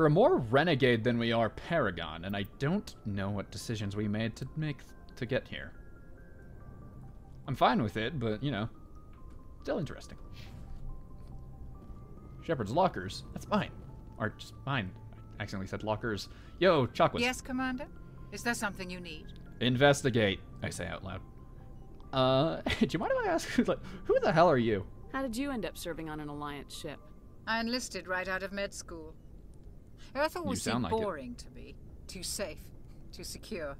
We're more renegade than we are paragon, and I don't know what decisions we made to make to get here. I'm fine with it, but you know, still interesting. Shepard's lockers. That's mine. Or just mine. I accidentally said lockers. Yo, Chakwas. Yes, Commander? Is there something you need? Investigate, I say out loud. Uh, do you mind if I ask, who, like, who the hell are you? How did you end up serving on an Alliance ship? I enlisted right out of med school. Earth always sound seemed like it. boring to me. Too safe, too secure.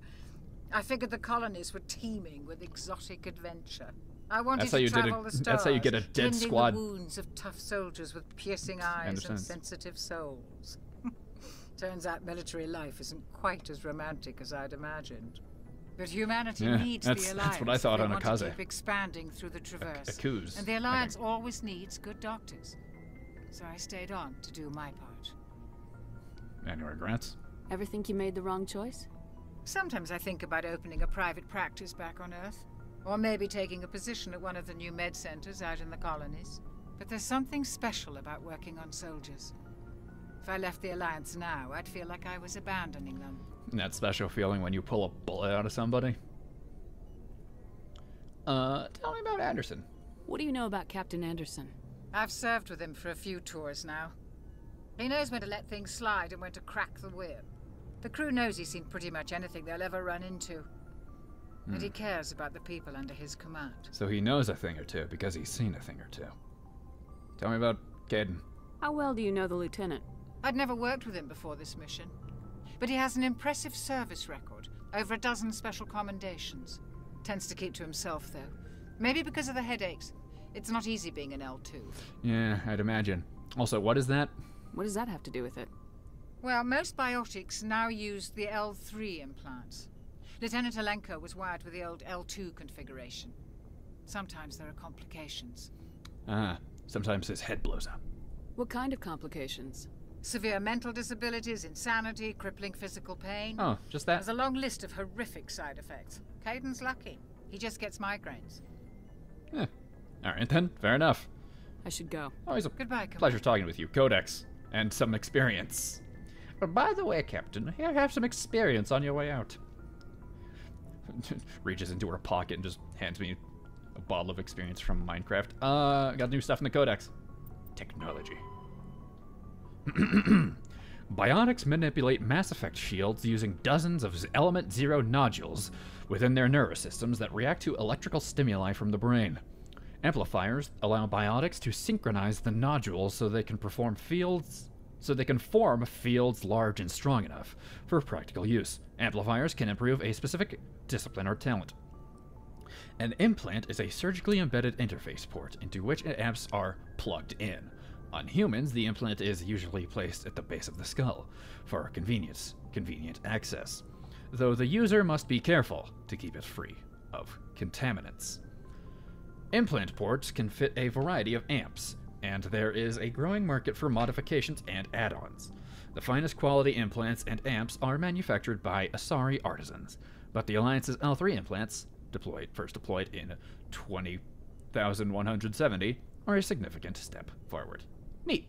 I figured the colonies were teeming with exotic adventure. I wanted That's how to you did a- travel the stars, that's how you get a dead squad. the wounds of tough soldiers with piercing eyes and sensitive souls. Turns out military life isn't quite as romantic as I'd imagined. But humanity Yeah, needs that's- the that's what I thought on Akuze. keep expanding through the traverse. Akuz, And the alliance always needs good doctors. So I stayed on to do my part. Any regrets? Ever think you made the wrong choice? Sometimes I think about opening a private practice back on Earth. Or maybe taking a position at one of the new med centers out in the colonies. But there's something special about working on soldiers. If I left the Alliance now, I'd feel like I was abandoning them. That special feeling when you pull a bullet out of somebody? Uh, tell me about Anderson. What do you know about Captain Anderson? I've served with him for a few tours now. He knows when to let things slide and when to crack the whip. The crew knows he's seen pretty much anything they'll ever run into. And he hmm. cares about the people under his command. So he knows a thing or two because he's seen a thing or two. Tell me about Kaidan. How well do you know the lieutenant? I'd never worked with him before this mission. But he has an impressive service record, over a dozen special commendations. Tends to keep to himself, though. Maybe because of the headaches. It's not easy being an L2. Yeah, I'd imagine. Also, what is that? What does that have to do with it? Well, most biotics now use the L3 implants. Lieutenant Alenko was wired with the old L2 configuration. Sometimes there are complications. Ah, sometimes his head blows up. What kind of complications? Severe mental disabilities, insanity, crippling physical pain. Oh, just that? There's a long list of horrific side effects. Kaidan's lucky. He just gets migraines. Eh. Alright then, fair enough. I should go. Always a Goodbye, Commander. pleasure talking with you, Codex, and some experience. But by the way, Captain, here have some experience on your way out. Reaches into her pocket and just hands me a bottle of experience from Minecraft. Uh, got new stuff in the Codex. Technology. Biotics manipulate Mass Effect shields using dozens of Element Zero nodules within their neurosystems that react to electrical stimuli from the brain. Amplifiers allow biotics to synchronize the nodules so they can perform fields so they can form fields large and strong enough for practical use. Amplifiers can improve a specific discipline or talent. An implant is a surgically embedded interface port into which amps are plugged in. On humans, the implant is usually placed at the base of the skull for convenience, convenient access, though the user must be careful to keep it free of contaminants. Implant ports can fit a variety of amps, and there is a growing market for modifications and add ons. The finest quality implants and amps are manufactured by Asari artisans, but the Alliance's L3 implants, deployed first deployed in 20,170, are a significant step forward. Neat.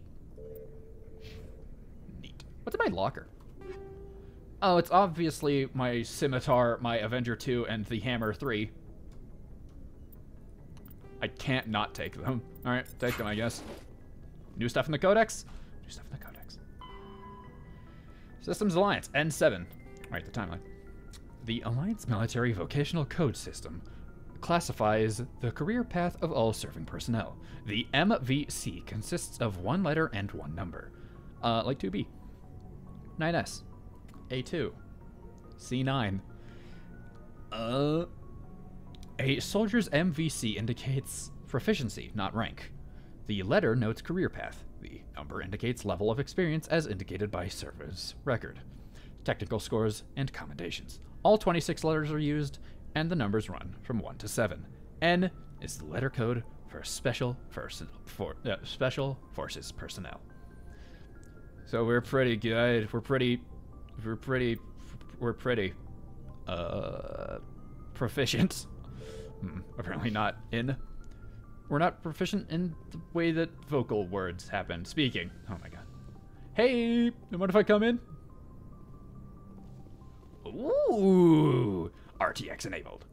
Neat. What's in my locker? Oh, it's obviously my Scimitar, my Avenger 2, and the Hammer 3. I can't not take them. Alright, take them, I guess. New stuff in the Codex? New stuff in the Codex. Systems Alliance, N7. Alright, the timeline. The Alliance Military Vocational Code System classifies the career path of all serving personnel. The MVC consists of one letter and one number. Uh, like 2B. 9S. A2. C9. Uh. A soldier's MVC indicates proficiency, not rank. The letter notes career path. The number indicates level of experience as indicated by service record. Technical scores and commendations. All 26 letters are used, and the numbers run from 1 to 7. N is the letter code for special for, uh, special forces personnel. So we're pretty good. We're pretty we're pretty we're pretty uh proficient. Hmm, apparently not in we're not proficient in the way that vocal words happen. Speaking. Oh my god. Hey, what if I come in? Ooh, RTX enabled.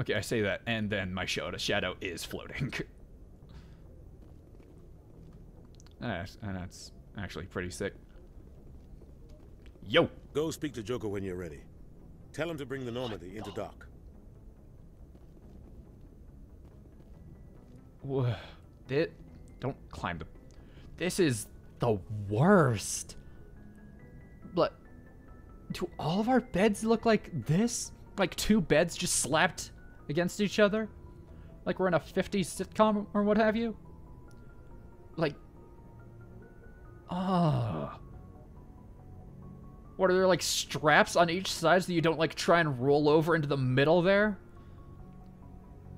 Okay, I say that, and then my shadow, shadow is floating. and that's actually pretty sick. Yo! Go speak to Joker when you're ready. Tell him to bring the Normandy into dock. Wha- Thi- don't climb the. This is the worst. But do all of our beds look like this? Like two beds just slapped against each other? Like we're in a 50s sitcom or what have you? Like. Ah. What are there like straps on each side so you don't like try and roll over into the middle there?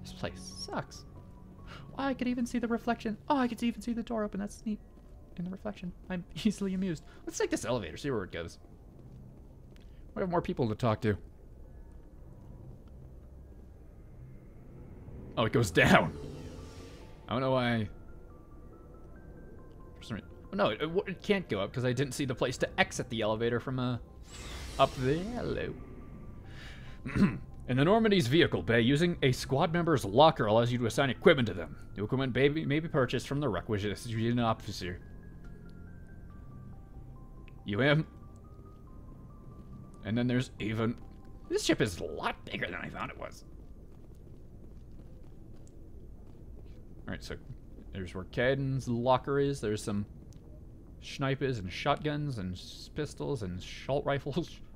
This place sucks. Oh, I could even see the reflection. Oh, I could even see the door open. That's neat. In the reflection. I'm easily amused. Let's take this elevator, see where it goes. We have more people to talk to. Oh, it goes down. I don't know why. No, it, it- can't go up because I didn't see the place to exit the elevator from uh, up there. Hello. In the Normandy's vehicle bay, using a squad member's locker allows you to assign equipment to them. New equipment may be, may be purchased from the requisition officer. You am. And then there's even. This ship is a lot bigger than I thought it was. Alright, so there's where Kaidan's locker is. There's some snipers and shotguns and s- pistols and short rifles.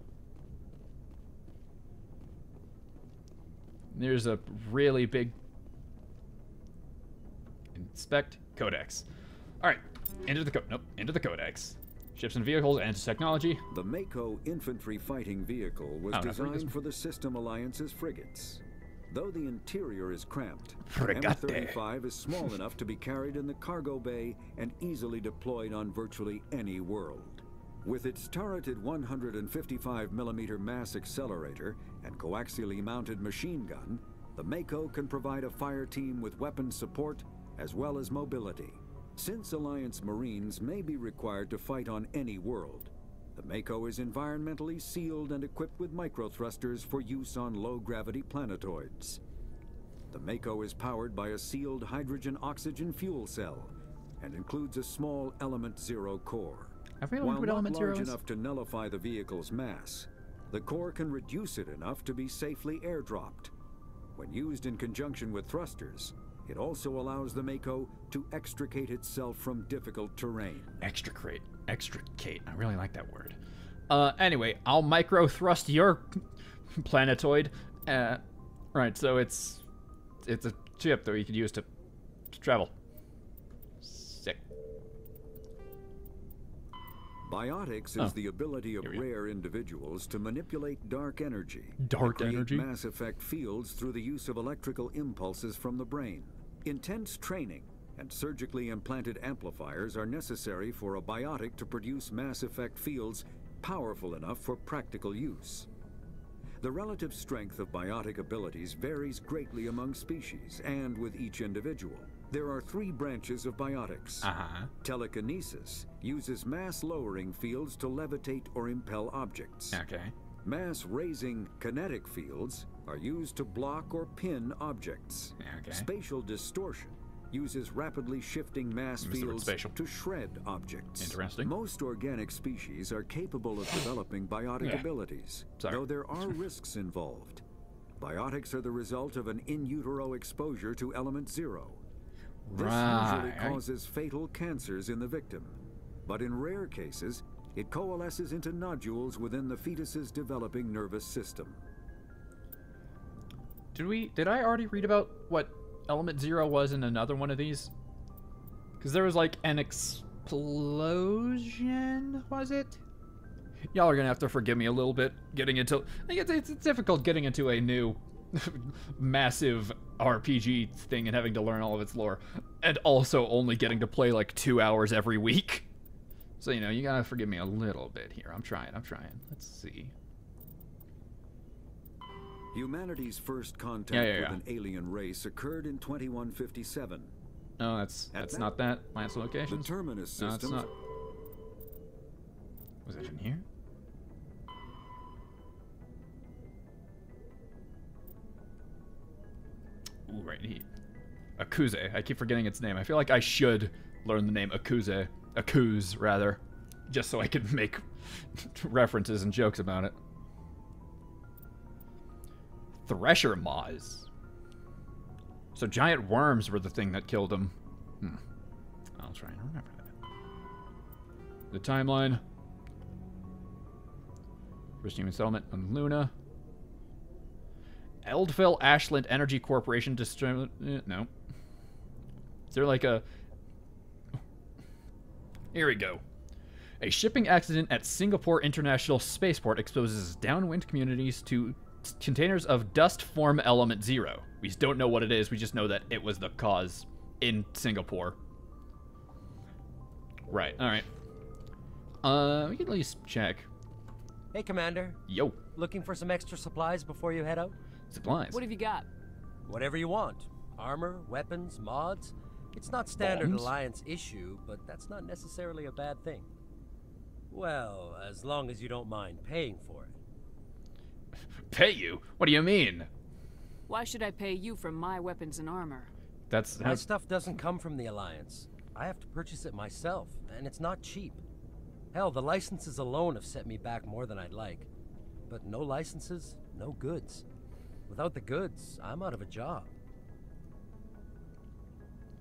There's a really big inspect codex. All right, into the co- nope, into the codex. Ships and vehicles and technology. The Mako infantry fighting vehicle was Oh, designed for the System Alliance's frigates. Though the interior is cramped, Frigate. M35 is small enough to be carried in the cargo bay and easily deployed on virtually any world. With its turreted 155mm mass accelerator and coaxially mounted machine gun, the Mako can provide a fire team with weapon support as well as mobility. Since Alliance Marines may be required to fight on any world, the Mako is environmentally sealed and equipped with microthrusters for use on low-gravity planetoids. The Mako is powered by a sealed hydrogen-oxygen fuel cell and includes a small Element Zero core. Have we While what not Element Zero large is? enough to nullify the vehicle's mass, the core can reduce it enough to be safely airdropped. When used in conjunction with thrusters, it also allows the Mako to extricate itself from difficult terrain. Extricate. Extricate. I really like that word. Uh, anyway, I'll micro thrust your planetoid. Uh, right, so it's it's a chip that we could use to, to travel. Sick. Biotics is Oh. the ability of Here we go. rare individuals to manipulate dark energy. Dark energy? Mass effect fields through the use of electrical impulses from the brain. Intense training and surgically implanted amplifiers are necessary for a biotic to produce mass effect fields powerful enough for practical use. The relative strength of biotic abilities varies greatly among species and with each individual. There are three branches of biotics. Uh huh. Telekinesis uses mass lowering fields to levitate or impel objects. Okay. Mass raising kinetic fields are used to block or pin objects. Okay. Spatial distortion uses rapidly shifting mass Use the word fields to shred objects. Interesting. Most organic species are capable of developing biotic Yeah. abilities, Sorry. though there are risks involved. Biotics are the result of an in utero exposure to element zero. This usually causes fatal cancers in the victim, but in rare cases, it coalesces into nodules within the fetus's developing nervous system. Did we? Did I already read about what Element Zero was in another one of these? Because there was like an explosion. Was it? Y'all are gonna have to forgive me a little bit getting into. It's, it's, it's difficult getting into a new, massive RPG thing and having to learn all of its lore, and also only getting to play like two hours every week. So you know, you gotta forgive me a little bit here. I'm trying. I'm trying. Let's see. Humanity's first contact Yeah, yeah, yeah. with an alien race occurred in 2157. No, that's At that's that- not that. Lance location. The terminus No, it's not. Was it in here? Ooh, right here. Akuze. I keep forgetting its name. I feel like I should learn the name Akuze. Akuz, rather. Just so I can make references and jokes about it. Thresher Maws. So giant worms were the thing that killed him. Hmm. I'll try and remember that. The timeline. First human settlement on Luna. Eldfell Ashland Energy Corporation eh, no. Is there like a. Here we go. A shipping accident at Singapore International Spaceport exposes downwind communities to containers of dust form element zero. We don't know what it is. We just know that it was the cause in Singapore. Right. All right. Uh, we can at least check. Hey, Commander. Yo, Looking for some extra supplies before you head out? supplies. What have you got? Whatever you want. Armor, weapons, mods. It's not standard Bombs? Alliance issue, but that's not necessarily a bad thing. Well, as long as you don't mind paying for it. Pay you? What do you mean? Why should I pay you for my weapons and armor? That's My that's stuff doesn't come from the Alliance. I have to purchase it myself, and it's not cheap. Hell, the licenses alone have set me back more than I'd like. But no licenses, no goods. Without the goods, I'm out of a job.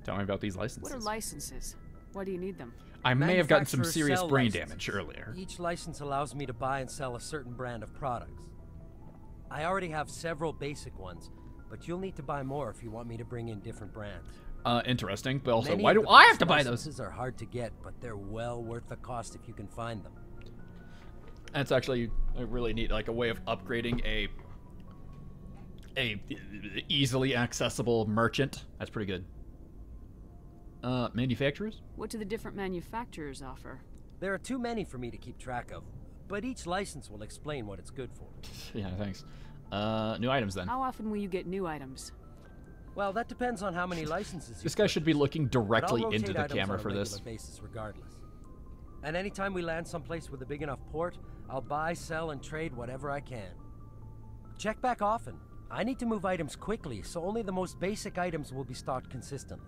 Tell me about these licenses. What are licenses? Why do you need them? I may have gotten some serious brain licenses. damage earlier. Each license allows me to buy and sell a certain brand of products. I already have several basic ones, but you'll need to buy more if you want me to bring in different brands. Uh, interesting. But also, Many why do I have to buy those? licenses are hard to get, but they're well worth the cost if you can find them. That's actually a really neat, like a way of upgrading a a easily accessible merchant. That's pretty good. Uh, manufacturers? What do the different manufacturers offer? There are too many for me to keep track of, but each license will explain what it's good for. Yeah, thanks. Uh, new items then. How often will you get new items? Well, that depends on how many licenses you This guy should be purchase, looking but I'll directly rotate into the items camera on a for this. regular basis regardless. And anytime we land someplace with a big enough port, I'll buy, sell, and trade whatever I can. Check back often. I need to move items quickly, so only the most basic items will be stocked consistently.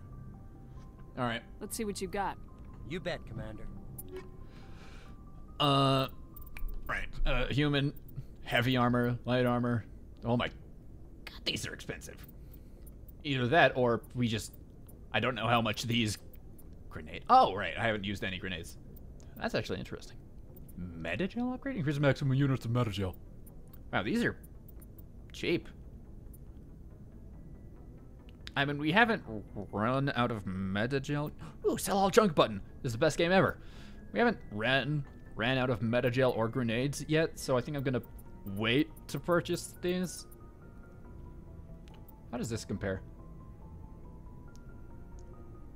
All right. Let's see what you've got. You bet, Commander. Uh, right. Uh, human, heavy armor, light armor. Oh my, God, these are expensive. Either that, or we just, I don't know how much these grenade. Oh, right. I haven't used any grenades. That's actually interesting. Medi-gel upgrade increases maximum units of medi-gel. Wow, these are cheap. I mean, we haven't run out of medi-gel. Ooh, sell all junk button. This is the best game ever. We haven't ran ran out of medi-gel or grenades yet, so I think I'm gonna wait to purchase these. How does this compare?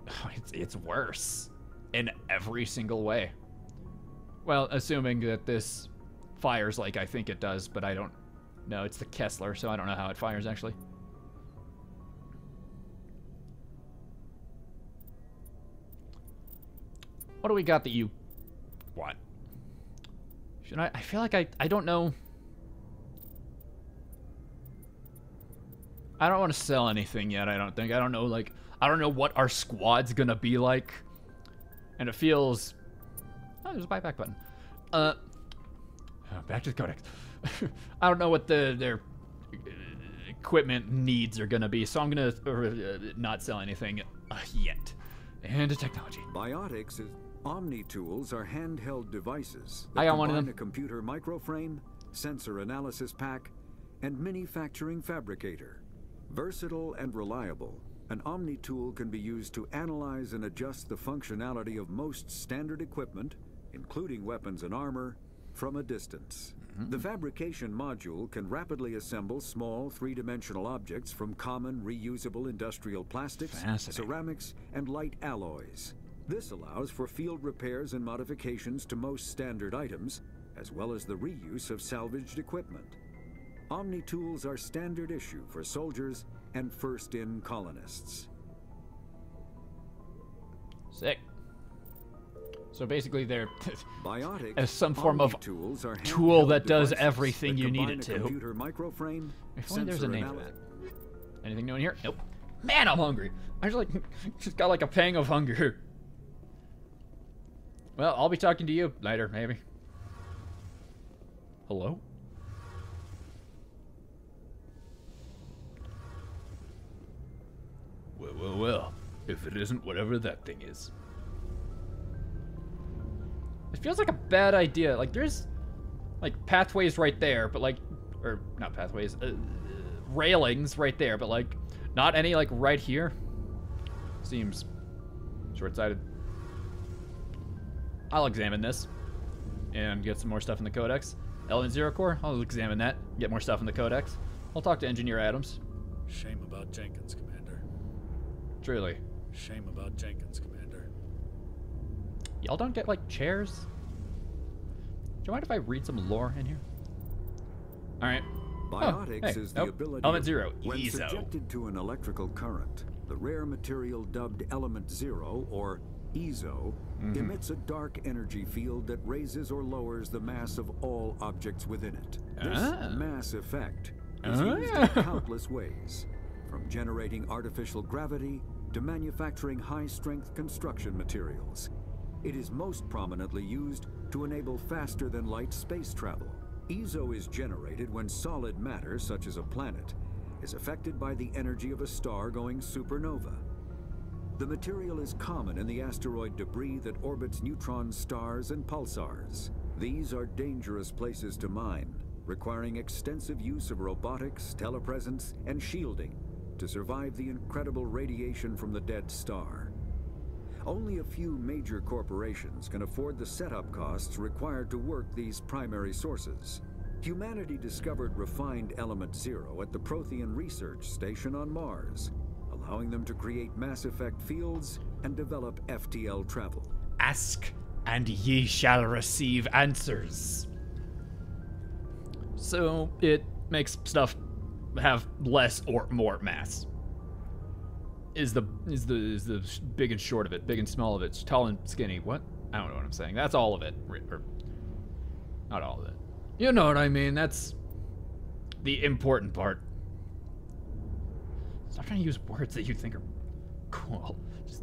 It's, it's worse in every single way. Well, assuming that this fires like I think it does, but I don't know. It's the Kessler, so I don't know how it fires actually. What do we got that you Should I I feel like I I don't know. I don't want to sell anything yet, I don't think. I don't know like I don't know what our squad's to be like. And it feels Oh, there's a buyback button. Uh uh, back to the codex. I don't know what the their equipment needs are to be, so I'm to uh, not sell anything uh, yet. And technology. Biotics is Omni tools are handheld devices I that got one of them. a computer microframe, sensor analysis pack, and manufacturing fabricator. Versatile and reliable, an Omni tool can be used to analyze and adjust the functionality of most standard equipment, including weapons and armor, from a distance. Mm-hmm. The fabrication module can rapidly assemble small three-dimensional objects from common reusable industrial plastics, ceramics, and light alloys. This allows for field repairs and modifications to most standard items, as well as the reuse of salvaged equipment. Omni tools are standard issue for soldiers and first in colonists. Sick. So basically, they're Biotics As some form of tools are tool that does everything that you need it to. Computer microframe, If only there's a name for that. Anything new in here? Nope. Man, I'm hungry. I just like just got like a pang of hunger. Well, I'll be talking to you later, maybe. Hello? Well, well, well. If it isn't whatever that thing is. It feels like a bad idea. Like, there's, like, pathways right there, but, like, or not pathways, uh, railings right there, but, like, not any, like, right here. Seems short sighted. I'll examine this and get some more stuff in the codex. Element Zero Core, I'll examine that, get more stuff in the codex. I'll talk to Engineer Adams. Shame about Jenkins, Commander. Truly. Shame about Jenkins, Commander. Y'all don't get, like, chairs? Do you mind if I read some lore in here? Alright. Oh, Biotics hey, is the ability Element Zero, when eezo. subjected to an electrical current, the rare material dubbed Element Zero, or eezo, Mm-hmm. emits a dark energy field that raises or lowers the mass of all objects within it. This Ah. mass effect is Ah. used in countless ways, from generating artificial gravity to manufacturing high-strength construction materials. It is most prominently used to enable faster than light space travel. eezo is generated when solid matter, such as a planet, is affected by the energy of a star going supernova. The material is common in the asteroid debris that orbits neutron stars and pulsars. These are dangerous places to mine, requiring extensive use of robotics, telepresence, and shielding to survive the incredible radiation from the dead star. Only a few major corporations can afford the setup costs required to work these primary sources. Humanity discovered refined element zero at the Prothean Research Station on Mars, allowing them to create Mass Effect fields and develop FTL travel. Ask, and ye shall receive answers. So it makes stuff have less or more mass. Is the is the is the big and short of it, big and small of it, tall and skinny? What? I don't know what I'm saying. That's all of it, Re- or not all of it. You know what I mean? That's the important part. Stop trying to use words that you think are cool. Just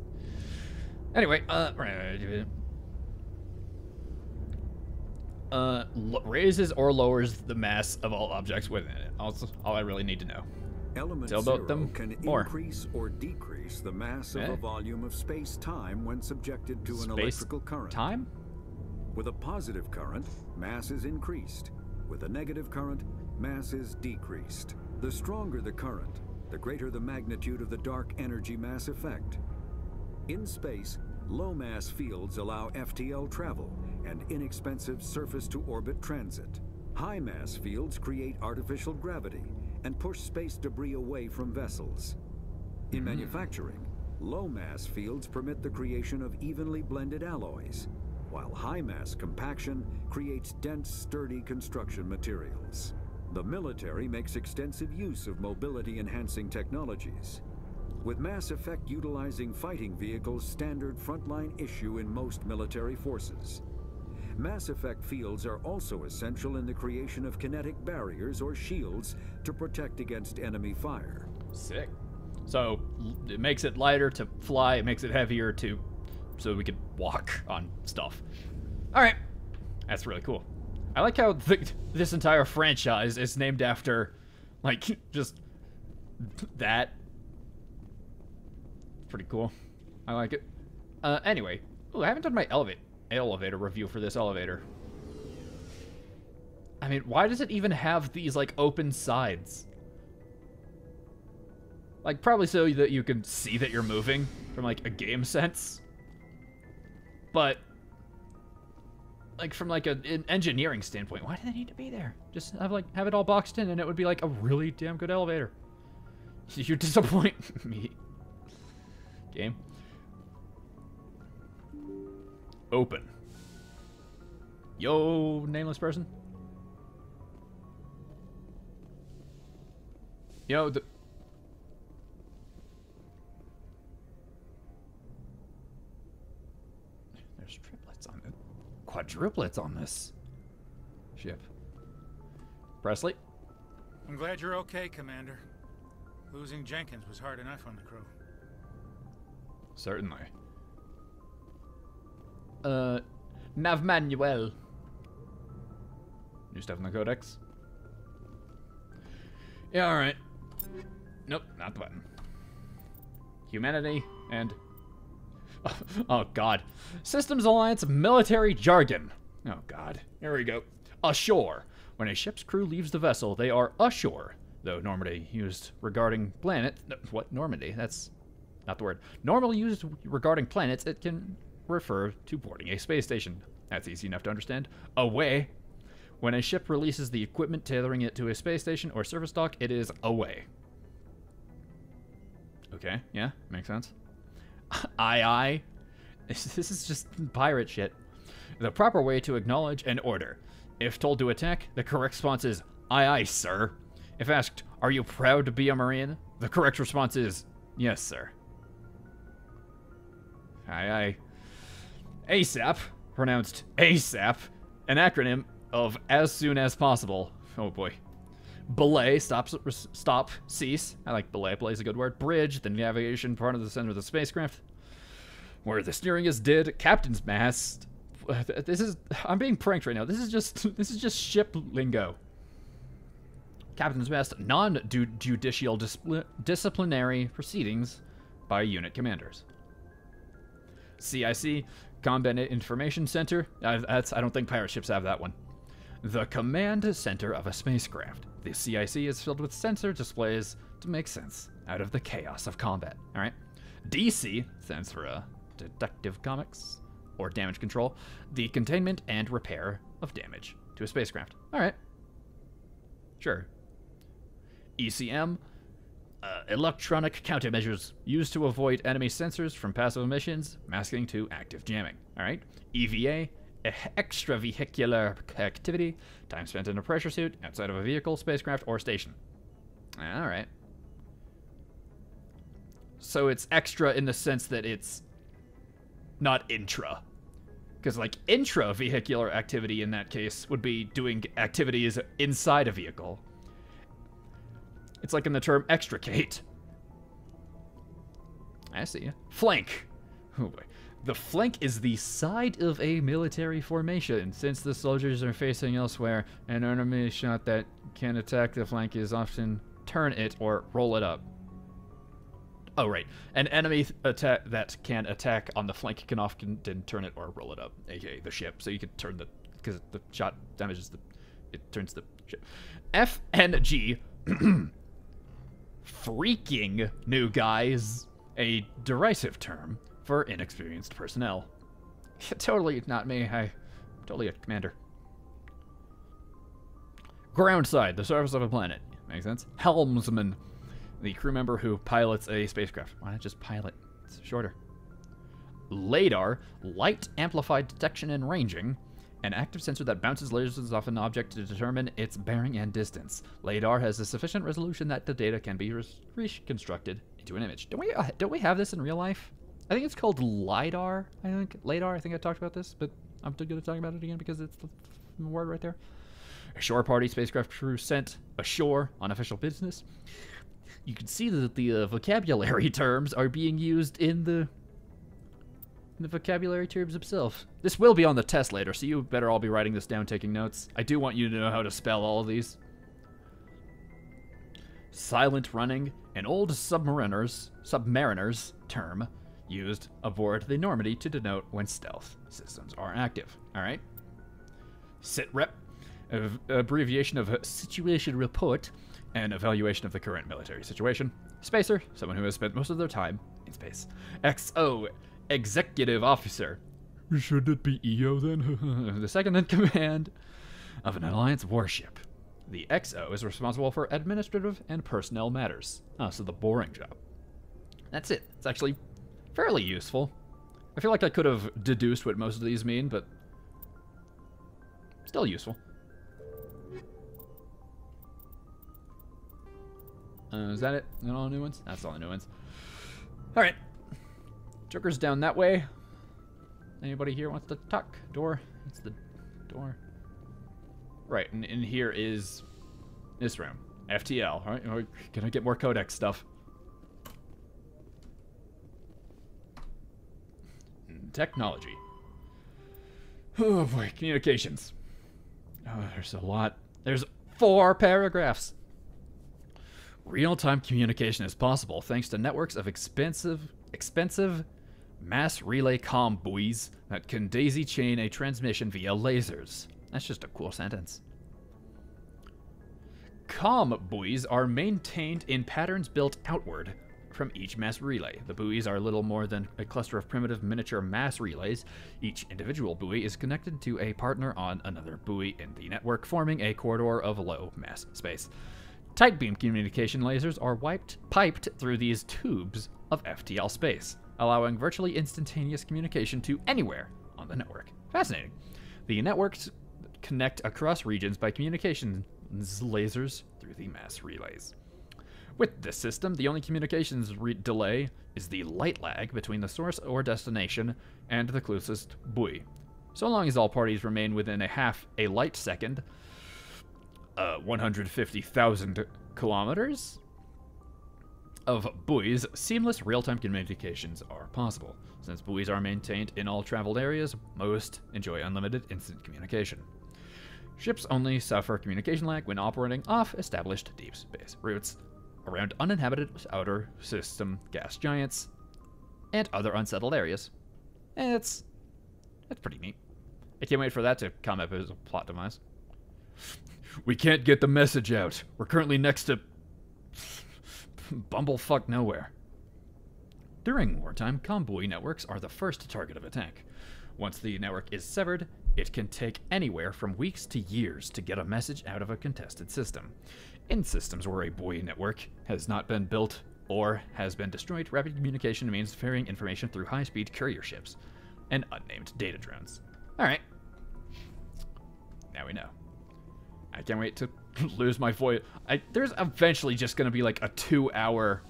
Anyway, uh, right, uh, raises or lowers the mass of all objects within it. Also, all I really need to know. Element Tell about them can more. increase or decrease the mass of Eh? a volume of space-time when subjected to an electrical current. Time? With a positive current, mass is increased. With a negative current, mass is decreased. The stronger the current, the greater the magnitude of the dark energy mass effect. In space, low mass fields allow FTL travel and inexpensive surface to orbit transit. High mass fields create artificial gravity and push space debris away from vessels. In hmm. manufacturing, low mass fields permit the creation of evenly blended alloys, while high mass compaction creates dense, sturdy construction materials. The military makes extensive use of mobility enhancing technologies. With Mass Effect utilizing fighting vehicles standard frontline issue in most military forces. Mass Effect fields are also essential in the creation of kinetic barriers or shields to protect against enemy fire. Sick. So it makes it lighter to fly. It makes it heavier to, so we could walk on stuff. All right, that's really cool. I like how th- this entire franchise is named after, like, just that. Pretty cool. I like it. Uh, anyway, ooh, I haven't done my elevate elevator review for this elevator. I mean, why does it even have these like open sides? Like probably so that you can see that you're moving from like a game sense. But like from like a, an engineering standpoint, why do they need to be there? Just have like have it all boxed in and it would be like a really damn good elevator. You disappoint me. Game. Open. Yo, nameless person. Yo, the Quadruplets on this ship. Pressly? I'm glad you're okay, Commander. Losing Jenkins was hard enough on the crew. Certainly. Uh, Nav Manuel. New stuff in the codex. Yeah, alright. Nope, not the button. Humanity and. Oh, God. Systems Alliance military jargon. Oh, God. Here we go. Ashore. When a ship's crew leaves the vessel, they are ashore. Though Normandy used regarding planet. What? Normandy? That's not the word. Normally used regarding planets, it can refer to boarding a space station. That's easy enough to understand. Away. When a ship releases the equipment tailoring it to a space station or service dock, it is away. Okay, yeah, makes sense. aye aye. This, is just pirate shit. The proper way to acknowledge an order. If told to attack, the correct response is aye aye, sir. If asked, are you proud to be a Marine? The correct response is yes, sir. Aye aye. ASAP, pronounced ASAP, an acronym of as soon as possible. Oh boy. Belay, stop, stop, cease. I like belay. Belay is a good word. Bridge, the navigation part of the center of the spacecraft. Where the steering is did. Captain's mast. This is. I'm being pranked right now. This is just. This is just ship lingo. Captain's mast. Non-judicial discipli- disciplinary proceedings by unit commanders. CIC, Combat Information Center. Uh, that's. I don't think pirate ships have that one. The command center of a spacecraft. The CIC is filled with sensor displays to make sense out of the chaos of combat. All right. DC stands for uh, Detective Comics or Damage Control, the containment and repair of damage to a spacecraft. All right. Sure. ECM, uh, electronic countermeasures used to avoid enemy sensors from passive emissions, masking to active jamming. All right. EVA, extravehicular activity, time spent in a pressure suit, outside of a vehicle, spacecraft, or station. All right. So it's extra in the sense that it's not intra. Because, like, intra vehicular activity in that case would be doing activities inside a vehicle. It's like in the term extricate. I see. Flank. Oh boy. The flank is the side of a military formation. Since the soldiers are facing elsewhere, an enemy shot that can attack the flank is often turn it or roll it up. Oh, right. An enemy attack that can attack on the flank can often turn it or roll it up, aka the ship. So you could turn the because the shot damages the it turns the ship. F and G freaking new guys, a derisive term for inexperienced personnel. totally not me. I totally a commander. Ground side, the surface of a planet. Makes sense. Helmsman, the crew member who pilots a spacecraft. Why not just pilot? It's shorter. LADAR, light amplified detection and ranging, an active sensor that bounces lasers off an object to determine its bearing and distance. LADAR has a sufficient resolution that the data can be reconstructed into an image. Don't we uh, don't we have this in real life? I think it's called lidar. I think LIDAR, I think I talked about this, but I'm still going to talk about it again because it's the, word right there. A shore party spacecraft crew sent ashore on official business. You can see that the uh, vocabulary terms are being used in the in the vocabulary terms itself. This will be on the test later, so you better all be writing this down, taking notes. I do want you to know how to spell all of these. Silent running, an old submariners submariners term used aboard the Normandy to denote when stealth systems are active. All right. SITREP, abbreviation of situation report, and evaluation of the current military situation. Spacer, someone who has spent most of their time in space. XO, executive officer. Should it be EO then? the second in command of an alliance warship. The XO is responsible for administrative and personnel matters. Ah, so the boring job. That's it. It's actually fairly useful. I feel like I could have deduced what most of these mean, but still useful. Uh, is that it? Is that all the new ones? That's all the new ones. All right. Joker's down that way. Anybody here wants to talk? Door. It's the door. Right, and in here is this room. FTL. All right, we're gonna get more codex stuff. Technology. Oh boy, communications. Oh, there's a lot. There's four paragraphs. Real-time communication is possible thanks to networks of expensive, expensive mass relay comm buoys that can daisy chain a transmission via lasers. That's just a cool sentence. Comm buoys are maintained in patterns built outward from each mass relay. The buoys are little more than a cluster of primitive miniature mass relays. Each individual buoy is connected to a partner on another buoy in the network, forming a corridor of low mass space. Tight beam communication lasers are wiped, piped through these tubes of FTL space, allowing virtually instantaneous communication to anywhere on the network. Fascinating. The networks connect across regions by communications lasers through the mass relays. With this system, the only communications delay is the light lag between the source or destination and the closest buoy. So long as all parties remain within a half a light second, uh, 150,000 kilometers of buoys, seamless real-time communications are possible. Since buoys are maintained in all traveled areas, most enjoy unlimited instant communication. Ships only suffer communication lag when operating off established deep space routes, around uninhabited outer system gas giants, and other unsettled areas. And it's that's pretty neat. I can't wait for that to come up as a plot device. We can't get the message out. We're currently next to bumblefuck nowhere. During wartime, comm buoy networks are the first target of attack. Once the network is severed, it can take anywhere from weeks to years to get a message out of a contested system. In systems where a buoy network has not been built or has been destroyed, rapid communication means ferrying information through high-speed courier ships and unnamed data drones. Alright. Now we know. I can't wait to lose my voice. There's eventually just going to be like a two-hour...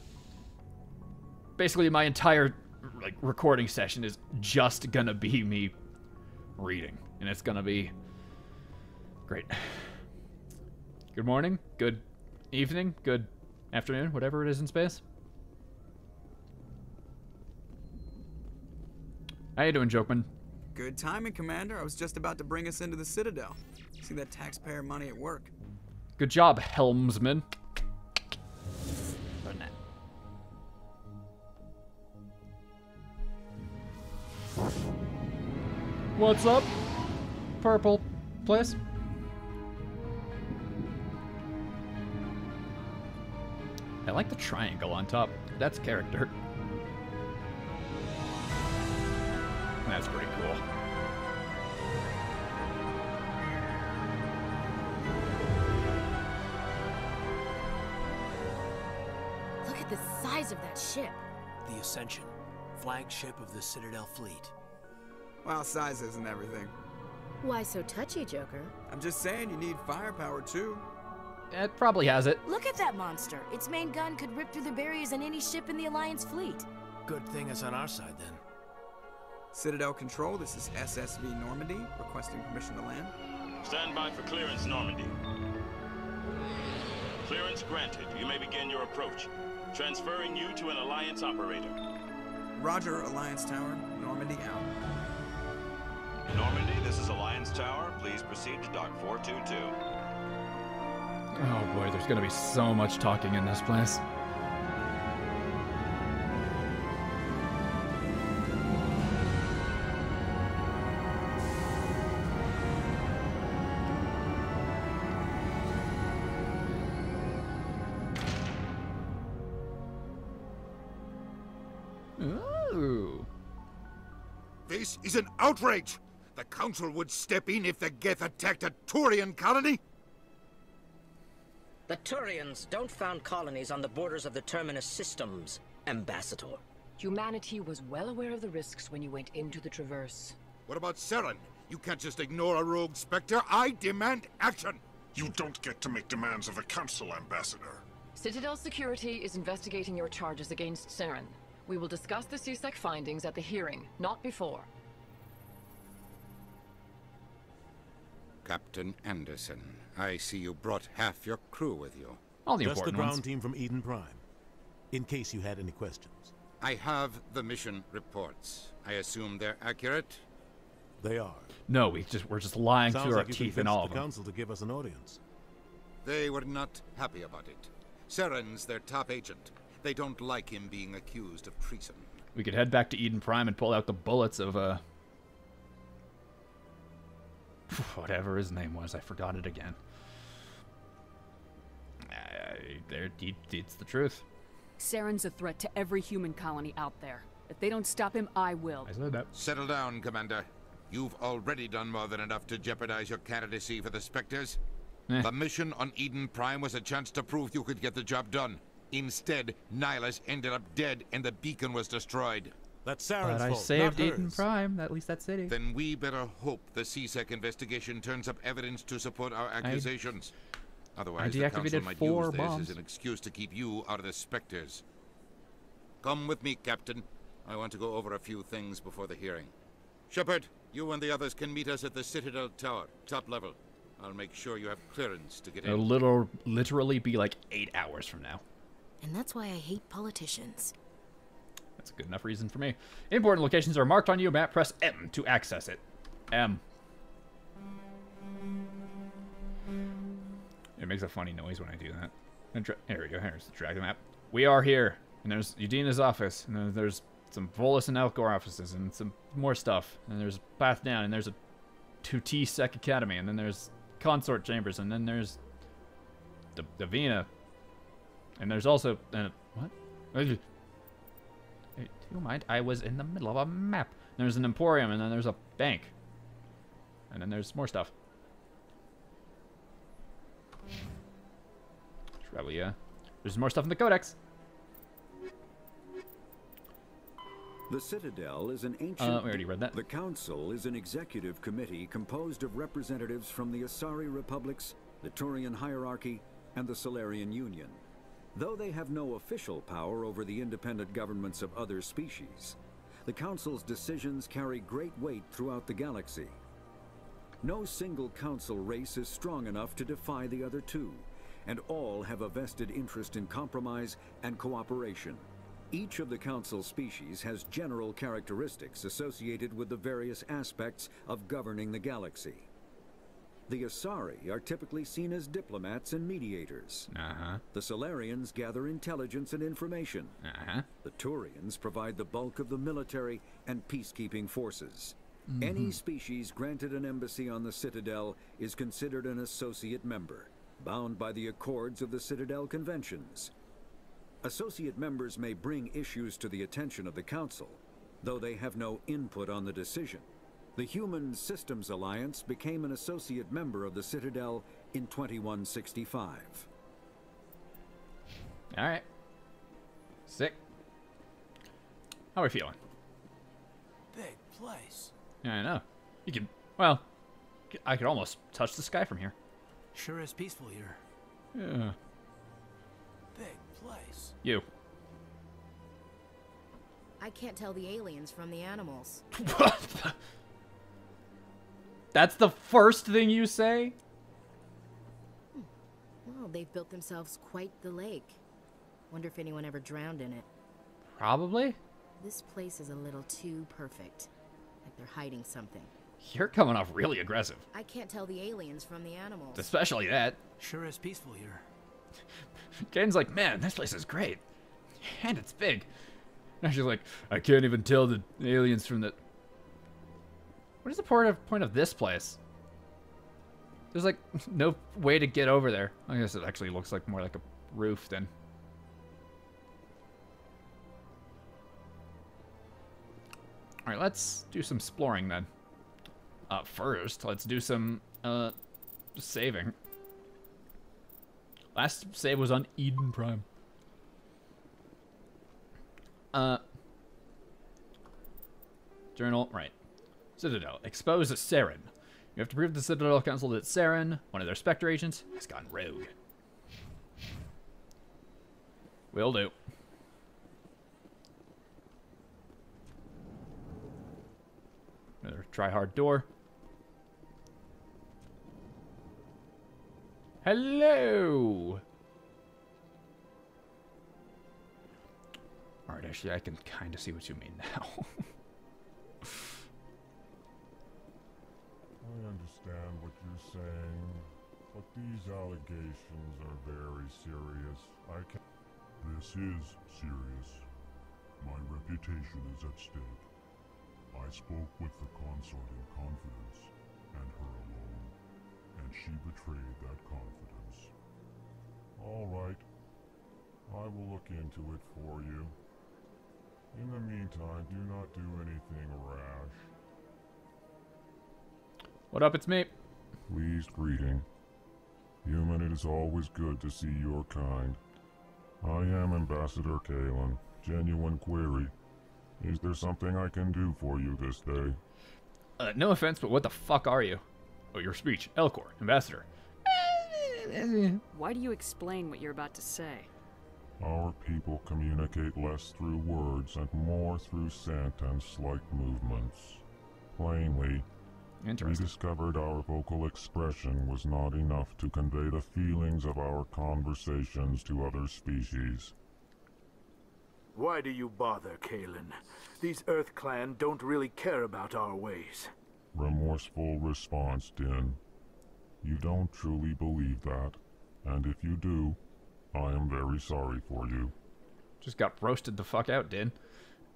Basically, my entire like recording session is just going to be me reading. And it's going to be great. Good morning. Good evening, good afternoon, whatever it is in space. How you doing, Jokeman? Good timing, Commander. I was just about to bring us into the Citadel. See that taxpayer money at work. Good job, helmsman. What's up? Purple, please. I like the triangle on top. That's character. That's pretty cool. Look at the size of that ship. The Ascension, flagship of the Citadel fleet. Well, size isn't everything. Why so touchy, Joker? I'm just saying you need firepower too. It probably has it. Look at that monster. Its main gun could rip through the barriers in any ship in the Alliance fleet. Good thing it's on our side then. Citadel Control, this is SSV Normandy, requesting permission to land. Stand by for clearance, Normandy. Clearance granted. You may begin your approach. Transferring you to an Alliance operator. Roger, Alliance Tower. Normandy out. Normandy, this is Alliance Tower. Please proceed to Dock 422. Oh boy, there's gonna be so much talking in this place. Ooh. This is an outrage! The Council would step in if the Geth attacked a Turian colony? The Turians don't found colonies on the borders of the Terminus systems, Ambassador. Humanity was well aware of the risks when you went into the Traverse. What about Saren? You can't just ignore a rogue Spectre. I demand action! You don't get to make demands of the Council, Ambassador. Citadel Security is investigating your charges against Saren. We will discuss the C-Sec findings at the hearing, not before. Captain Anderson. I see you brought half your crew with you. All the Just the ground ones. team from Eden Prime. In case you had any questions. I have the mission reports. I assume they're accurate? They are. No, we just we're just lying Sounds through our like you teeth in convinced all of the them. council to give us an audience. They were not happy about it. Saren's their top agent. They don't like him being accused of treason. We could head back to Eden Prime and pull out the bullets of uh whatever his name was. I forgot it again. Uh, there, he- it's the truth. Saren's a threat to every human colony out there. If they don't stop him, I will. I said that. Settle down, Commander. You've already done more than enough to jeopardize your candidacy for the Spectres. Eh. The mission on Eden Prime was a chance to prove you could get the job done. Instead, Nihlus ended up dead and the beacon was destroyed. That's But I saved Eden Prime, at least that city. Then we better hope the C-Sec investigation turns up evidence to support our accusations. Otherwise, the council deactivated might four use this bombs. as an excuse to keep you out of the Spectres. Come with me, Captain. I want to go over a few things before the hearing. Shepard, you and the others can meet us at the Citadel Tower, top level. I'll make sure you have clearance to get It'll in. little, literally be like eight hours from now. And that's why I hate politicians. That's a good enough reason for me. Important locations are marked on your map. Press M to access it. M. It makes a funny noise when I do that. And There we go. Here's the drag the map. We are here. And there's Udina's office. And there's some Volus and Elcor offices. And some more stuff. And there's path down. And there's a 2T Sec Academy. And then there's Consort Chambers. And then there's the Davina. And there's also... Uh, what? Do you mind? I was in the middle of a map. There's an emporium, and then there's a bank. And then there's more stuff. Probably, yeah. There's more stuff in the codex. The Citadel is an ancient. Uh, we already read that. The Council is an executive committee composed of representatives from the Asari republics, the Turian hierarchy, and the Salarian Union. Though they have no official power over the independent governments of other species, the Council's decisions carry great weight throughout the galaxy. No single Council race is strong enough to defy the other two, and all have a vested interest in compromise and cooperation. Each of the Council species has general characteristics associated with the various aspects of governing the galaxy. The Asari are typically seen as diplomats and mediators. Uh-huh. The Salarians gather intelligence and information. Uh-huh. The Turians provide the bulk of the military and peacekeeping forces. Any Mhm. species granted an embassy on the Citadel is considered an associate member, bound by the accords of the Citadel Conventions. Associate members may bring issues to the attention of the Council, though they have no input on the decision. The Human Systems Alliance became an associate member of the Citadel in 2165. All right. Sick. How are we feeling? Big place. Yeah, I know. You can, well, I could almost touch the sky from here. Sure is peaceful here. Yeah. Big place. You. I can't tell the aliens from the animals. That's the first thing you say? Well, they've built themselves quite the lake. Wonder if anyone ever drowned in it. Probably. This place is a little too perfect. Like they're hiding something. You're coming off really aggressive. I can't tell the aliens from the animals. Especially that. Sure is peaceful here. Kaidan's like, man, this place is great. And it's big. And she's like, I can't even tell the aliens from the... What is the point of, point of this place? There's like no way to get over there. I guess it actually looks like more like a roof than... Alright, let's do some exploring then. Uh, first, let's do some, uh, saving. Last save was on Eden Prime. Uh, journal, right. Citadel. Expose Saren. You have to prove to the Citadel Council that Saren, one of their Spectre agents, has gone rogue. Will do. Another try hard door. Hello. All right, actually, I can kind of see what you mean now. understand what you're saying, but these allegations are very serious. I can. This is serious. My reputation is at stake. I spoke with the consort in confidence, and her alone, and she betrayed that confidence. All right. I will look into it for you. In the meantime, do not do anything rash. What up? It's me. Pleased greeting. Human, it is always good to see your kind. I am Ambassador Calyn. Genuine query. Is there something I can do for you this day? Uh, no offense, but what the fuck are you? Oh, your speech, Elcor, ambassador. Why do you explain what you're about to say? Our people communicate less through words and more through scent and slight movements. Plainly, we discovered our vocal expression was not enough to convey the feelings of our conversations to other species. Why do you bother, Calyn? These Earth Clan don't really care about our ways. Remorseful response, Din. You don't truly believe that, and if you do, I am very sorry for you. Just got roasted the fuck out, Din.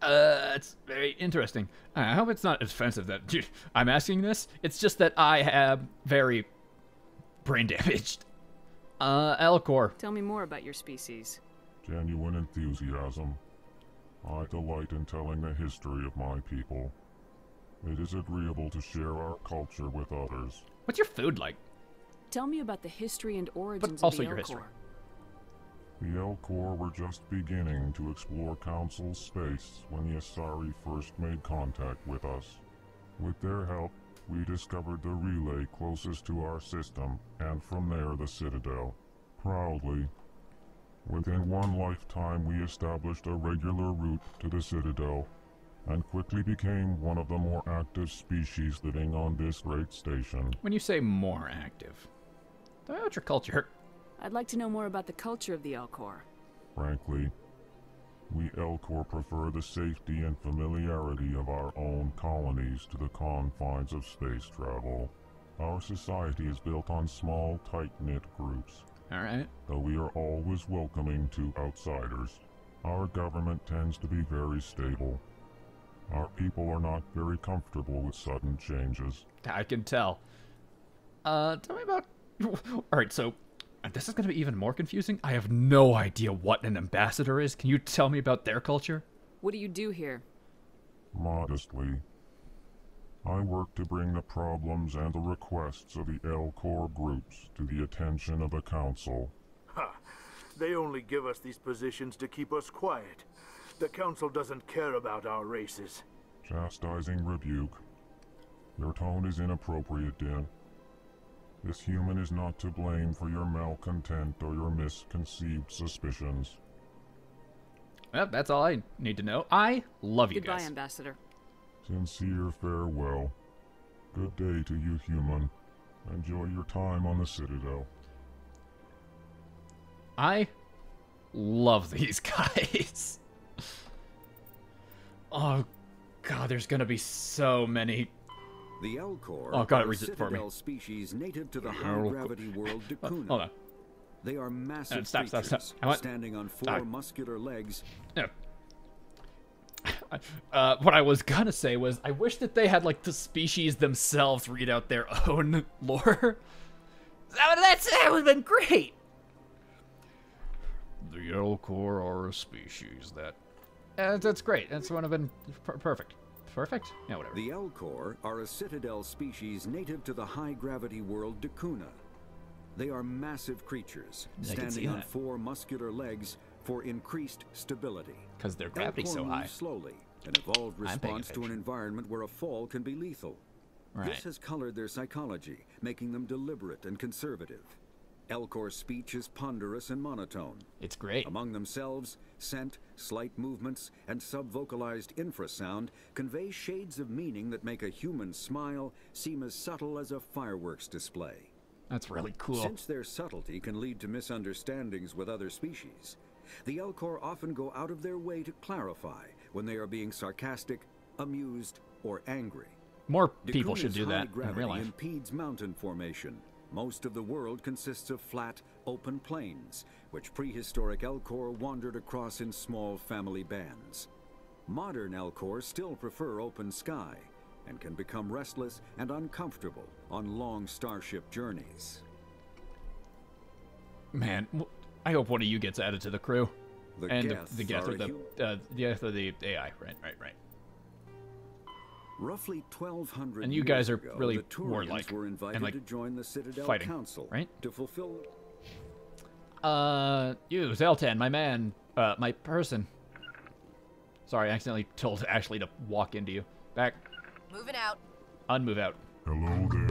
Uh, it's very interesting. I hope it's not offensive that dude, I'm asking this. It's just that I am very brain damaged. Uh, Elcor. Tell me more about your species. Genuine enthusiasm. I delight in telling the history of my people. It is agreeable to share our culture with others. What's your food like? Tell me about the history and origins also of the your Elcor. history. The Elcor were just beginning to explore Council space when the Asari first made contact with us. With their help, we discovered the relay closest to our system, and from there the Citadel. Proudly, within one lifetime we established a regular route to the Citadel, and quickly became one of the more active species living on this great station. When you say more active, culture. I'd like to know more about the culture of the Elcor. Frankly, we Elcor prefer the safety and familiarity of our own colonies to the confines of space travel. Our society is built on small, tight-knit groups. Alright. Though we are always welcoming to outsiders. Our government tends to be very stable. Our people are not very comfortable with sudden changes. I can tell. Uh, tell me about. Alright, so. And this is going to be even more confusing. I have no idea what an ambassador is. Can you tell me about their culture? What do you do here? Modestly, I work to bring the problems and the requests of the Elcor groups to the attention of the Council. Ha! They only give us these positions to keep us quiet. The Council doesn't care about our races. Chastising rebuke. Your tone is inappropriate, Din. This human is not to blame for your malcontent or your misconceived suspicions. Well, that's all I need to know. I love you Goodbye, guys. Ambassador. Sincere farewell. Good day to you, human. Enjoy your time on the Citadel. I love these guys. oh, God, there's going to be so many. The Elcor Oh, God, it are a reads it for me. species native to the high-gravity world Uh, Dekuuna. hold on. They are massive stop, stop, creatures, stop. I want- standing on four Ah. muscular legs. No. Uh, what I was gonna say was, I wish that they had like the species themselves read out their own lore. That, that's, that would have been great. The Elcor are a species that. Uh, that's great. That's would have been perfect. Perfect? Yeah, whatever. The Elcor are a citadel species native to the high-gravity world Dekuuna. They are massive creatures, I can see standing on four muscular legs for increased stability. 'Cause their gravity's so high. slowly, an evolved response to an environment where a fall can be lethal. Right. This has colored their psychology, making them deliberate and conservative. Elcor's speech is ponderous and monotone. It's great. Among themselves, scent, slight movements, and subvocalized infrasound convey shades of meaning that make a human smile seem as subtle as a fireworks display. That's really cool. Since their subtlety can lead to misunderstandings with other species, the Elcor often go out of their way to clarify when they are being sarcastic, amused, or angry. More people should do that in real life. impedes mountain formation. Most of the world consists of flat, open plains, which prehistoric Elcor wandered across in small family bands. Modern Elcor still prefer open sky, and can become restless and uncomfortable on long starship journeys. Man, I hope one of you gets added to the crew. The and the, the Geth or the uh, the the AI. Right, right, right. Roughly 1200 And you guys are ago, really the Turians warlike were and, invited like, to join the Citadel fighting, Council right? to fulfill Uh, you, Zeltan, my man, uh, my person. Sorry, I accidentally told Ashley to walk into you. Back, Moving out. unmove out. Hello there.